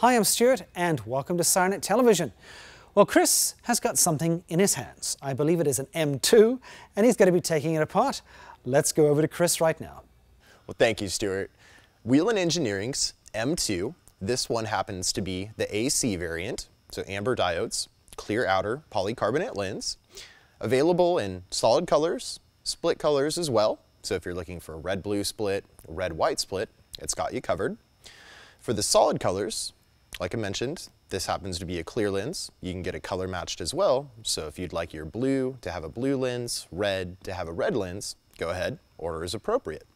Hi, I'm Stuart and welcome to SirenNet Television. Well, Chris has got something in his hands. I believe it is an M2 and he's going to be taking it apart. Let's go over to Chris right now. Well, thank you, Stuart. Whelen Engineering's M2, this one happens to be the AC variant, so amber diodes, clear outer polycarbonate lens, available in solid colors, split colors as well. So if you're looking for a red-blue split, red-white split, it's got you covered. For the solid colors, like I mentioned, this happens to be a clear lens. You can get a color matched as well. So if you'd like your blue to have a blue lens, red to have a red lens, go ahead, order is appropriate.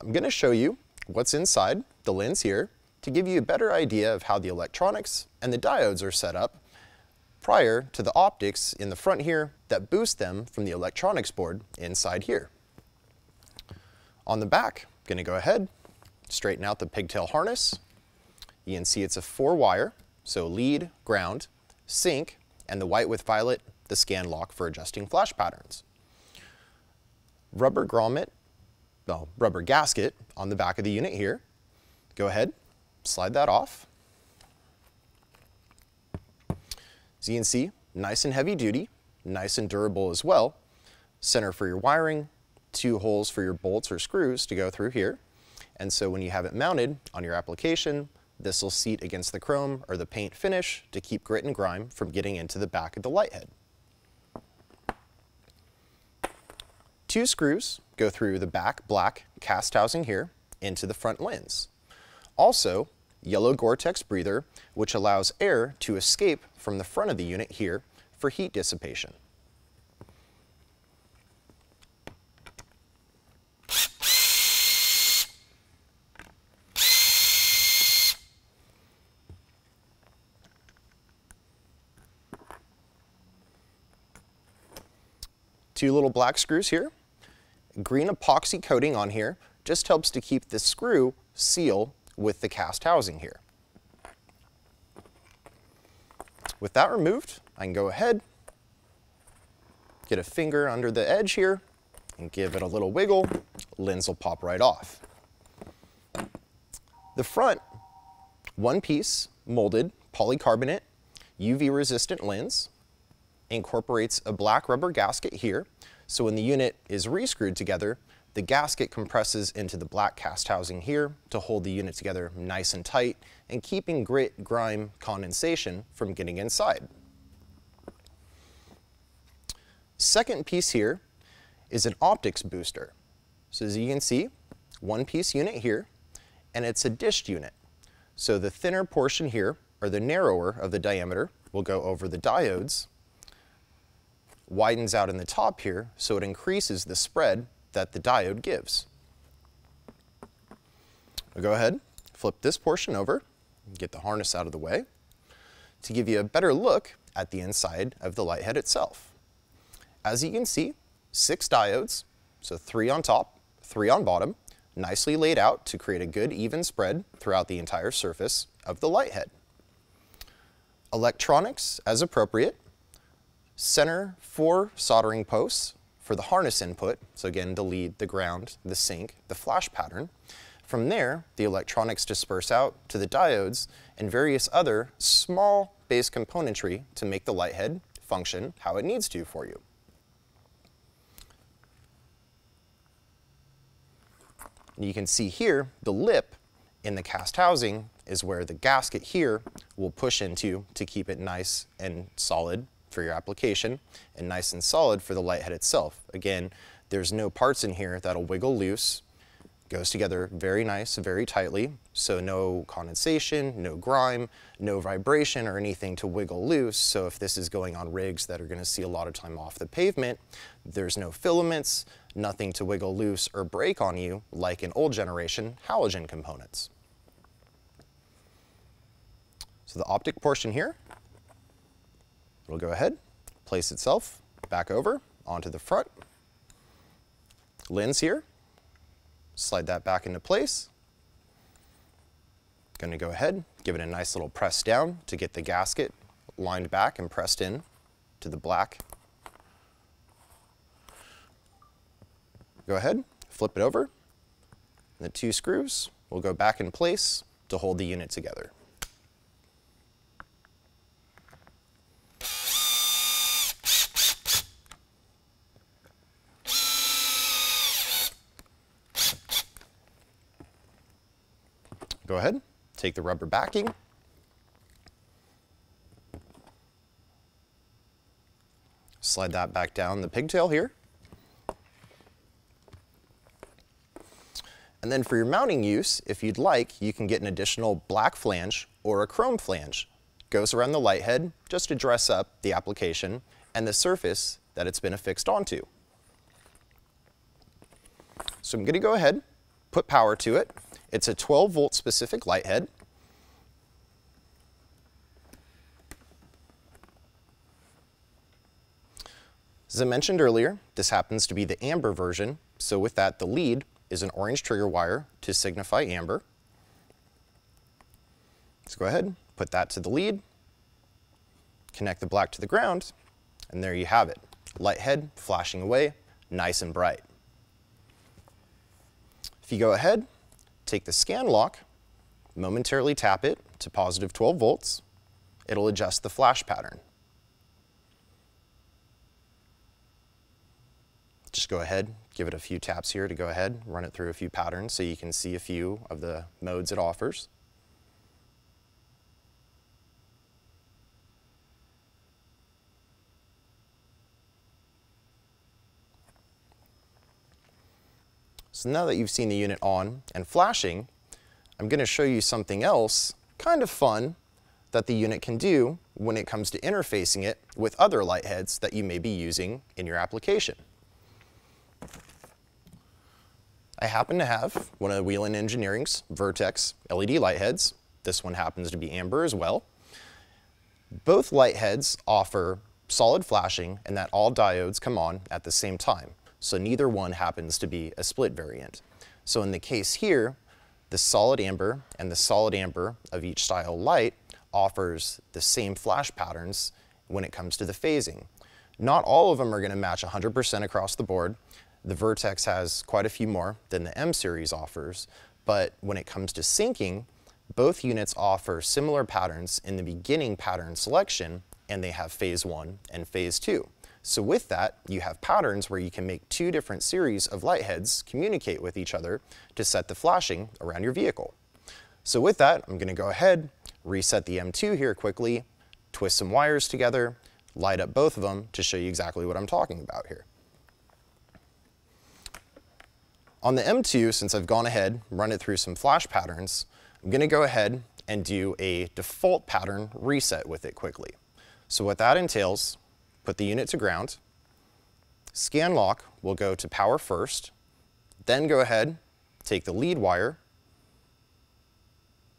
I'm going to show you what's inside the lens here to give you a better idea of how the electronics and the diodes are set up prior to the optics in the front here that boost them from the electronics board inside here. On the back, to go ahead, straighten out the pigtail harness, you can see it's a four wire, so lead, ground, sync, and the white with violet, the scan lock for adjusting flash patterns. Rubber grommet, well, rubber gasket on the back of the unit here. Go ahead, slide that off. As you can see, nice and heavy duty, nice and durable as well. Center for your wiring, two holes for your bolts or screws to go through here. And so when you have it mounted on your application, this will seat against the chrome or the paint finish to keep grit and grime from getting into the back of the light head. Two screws go through the back black cast housing here into the front lens. Also, yellow Gore-Tex breather, which allows air to escape from the front of the unit here for heat dissipation. Two little black screws here. Green epoxy coating on here just helps to keep the screw seal with the cast housing here. With that removed, I can go ahead, get a finger under the edge here, and give it a little wiggle, lens will pop right off. The front, one piece molded polycarbonate UV resistant lens incorporates a black rubber gasket here. So when the unit is re-screwed together, the gasket compresses into the black cast housing here to hold the unit together nice and tight and keeping grit, grime, condensation from getting inside. Second piece here is an optics booster. So as you can see, one piece unit here, and it's a dished unit. So the thinner portion here, or the narrower of the diameter, will go over the diodes, widens out in the top here, so it increases the spread that the diode gives. We'll go ahead, flip this portion over, get the harness out of the way, to give you a better look at the inside of the light head itself. As you can see, six diodes, so three on top, three on bottom, nicely laid out to create a good even spread throughout the entire surface of the light head. Electronics as appropriate, center four soldering posts for the harness input, so again the lead, the ground, the sync, the flash pattern. From there, the electronics disperse out to the diodes and various other small base componentry to make the light head function how it needs to for you. You can see here the lip in the cast housing is where the gasket here will push into to keep it nice and solid for your application and nice and solid for the light head itself. Again, there's no parts in here that'll wiggle loose. Goes together very nice, very tightly, so no condensation, no grime, no vibration or anything to wiggle loose. So if this is going on rigs that are gonna see a lot of time off the pavement, there's no filaments, nothing to wiggle loose or break on you like in old generation halogen components. So the optic portion here It'll go ahead, place itself back over onto the front. Lens here, slide that back into place. Gonna go ahead, give it a nice little press down to get the gasket lined back and pressed in to the black. Go ahead, flip it over. The two screws will go back in place to hold the unit together. Ahead, take the rubber backing, slide that back down the pigtail here. And then for your mounting use, if you'd like, you can get an additional black flange or a chrome flange. Goes around the light head just to dress up the application and the surface that it's been affixed onto. So I'm going to go ahead, put power to it. It's a 12 volt specific light head. As I mentioned earlier, this happens to be the amber version, so with that the lead is an orange trigger wire to signify amber. Let's go ahead, put that to the lead, connect the black to the ground, and there you have it. Light head flashing away, nice and bright. If you go ahead, take the scan lock, momentarily tap it to positive 12 volts, it'll adjust the flash pattern. Just go ahead, give it a few taps here to go ahead, run it through a few patterns so you can see a few of the modes it offers. So now that you've seen the unit on and flashing, I'm going to show you something else kind of fun that the unit can do when it comes to interfacing it with other light heads that you may be using in your application. I happen to have one of Whelen Engineering's Vertex LED light heads. This one happens to be amber as well. Both light heads offer solid flashing and that all diodes come on at the same time. So neither one happens to be a split variant. So in the case here, the solid amber and the solid amber of each style light offers the same flash patterns when it comes to the phasing. Not all of them are going to match 100% across the board, the Vertex has quite a few more than the M series offers, but when it comes to syncing, both units offer similar patterns in the beginning pattern selection, and they have phase one and phase two. So with that, you have patterns where you can make two different series of light heads communicate with each other to set the flashing around your vehicle. So with that, I'm gonna go ahead, reset the M2 here quickly, twist some wires together, light up both of them to show you exactly what I'm talking about here. On the M2, since I've gone ahead, run it through some flash patterns, I'm gonna go ahead and do a default pattern reset with it quickly. So what that entails, put the unit to ground, scan lock will go to power first, then go ahead, take the lead wire,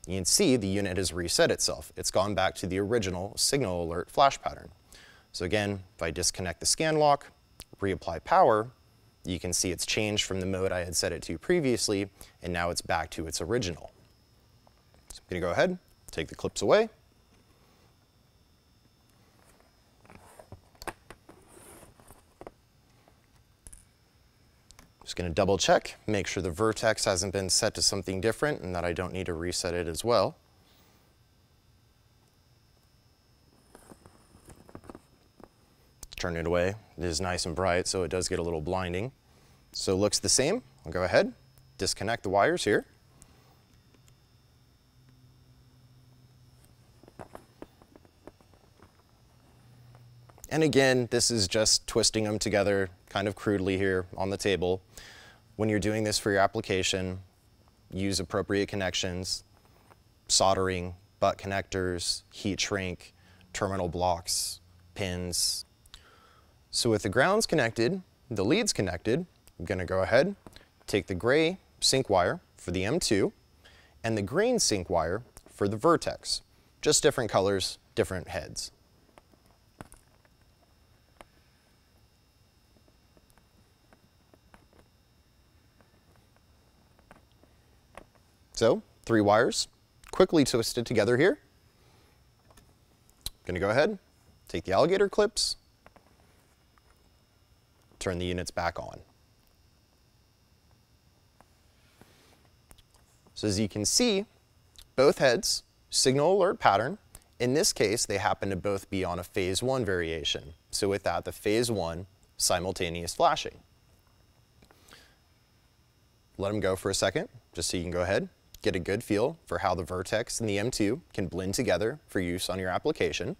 you can see the unit has reset itself. It's gone back to the original signal alert flash pattern. So again, if I disconnect the scan lock, reapply power, you can see it's changed from the mode I had set it to previously, and now it's back to its original. So I'm to go ahead, take the clips away. Just going to double check, make sure the vertex hasn't been set to something different and that I don't need to reset it as well. turn it away. It is nice and bright, so it does get a little blinding. So looks the same. I'll go ahead, disconnect the wires here. And again, this is just twisting them together kind of crudely here on the table. When you're doing this for your application, use appropriate connections, soldering, butt connectors, heat shrink, terminal blocks, pins, so with the grounds connected, the leads connected, I'm gonna go ahead, take the gray sync wire for the M2 and the green sync wire for the Vertex. Just different colors, different heads. So, three wires, quickly twisted together here. Gonna go ahead, take the alligator clips, turn the units back on. So as you can see, both heads, signal alert pattern, in this case, they happen to both be on a phase one variation. So with that, the phase one simultaneous flashing. Let them go for a second, just so you can go ahead, get a good feel for how the Vertex and the M2 can blend together for use on your application.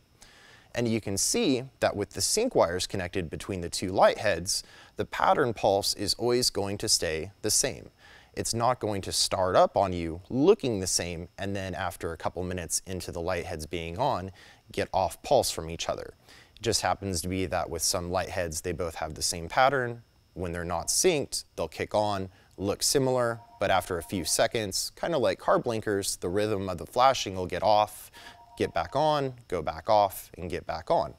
And you can see that with the sync wires connected between the two light heads, the pattern pulse is always going to stay the same. It's not going to start up on you looking the same and then after a couple minutes into the light heads being on, get off pulse from each other. It just happens to be that with some light heads, they both have the same pattern. When they're not synced, they'll kick on, look similar, but after a few seconds, kind of like car blinkers, the rhythm of the flashing will get off get back on, go back off, and get back on.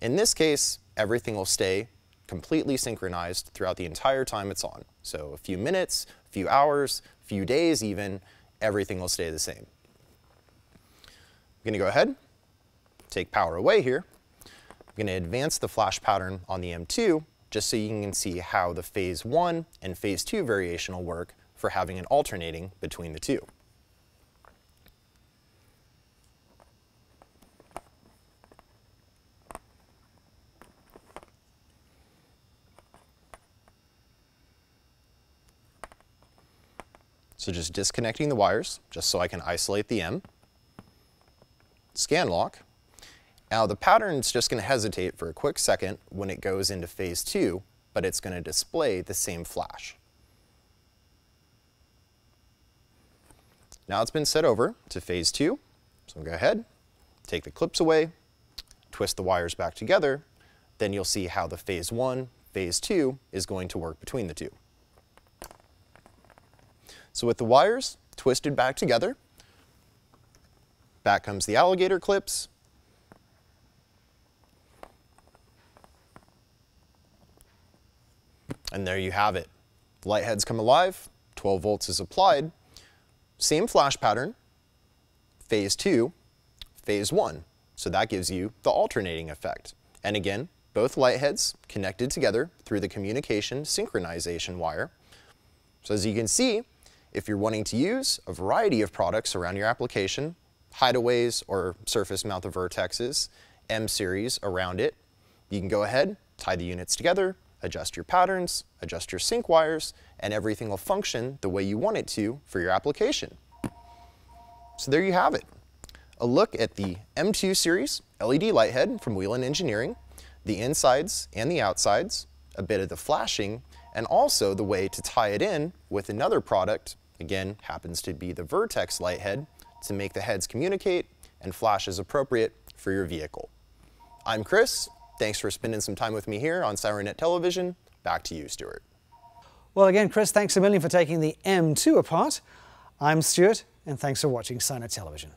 In this case, everything will stay completely synchronized throughout the entire time it's on. So a few minutes, a few hours, a few days even, everything will stay the same. I'm gonna go ahead, take power away here. I'm gonna advance the flash pattern on the M2 just so you can see how the phase one and phase two variation will work for having an alternating between the two. So just disconnecting the wires, just so I can isolate the M. Scan lock. Now the pattern is just going to hesitate for a quick second when it goes into phase two, but it's going to display the same flash. Now it's been set over to phase two, so go ahead, take the clips away, twist the wires back together, then you'll see how the phase one, phase two is going to work between the two. So with the wires twisted back together, back comes the alligator clips. And there you have it. light heads come alive, 12 volts is applied. Same flash pattern, phase two, phase one. So that gives you the alternating effect. And again, both light heads connected together through the communication synchronization wire. So as you can see, if you're wanting to use a variety of products around your application, hideaways or surface mount the vertexes, M series around it, you can go ahead, tie the units together, adjust your patterns, adjust your sync wires, and everything will function the way you want it to for your application. So there you have it. A look at the M2 series LED light head from Whelen Engineering, the insides and the outsides, a bit of the flashing, and also the way to tie it in with another product Again, happens to be the Vertex light head to make the heads communicate and flash as appropriate for your vehicle. I'm Chris. Thanks for spending some time with me here on SirenNet Television. Back to you, Stuart. Well, again, Chris, thanks a million for taking the M2 apart. I'm Stuart, and thanks for watching SirenNet Television.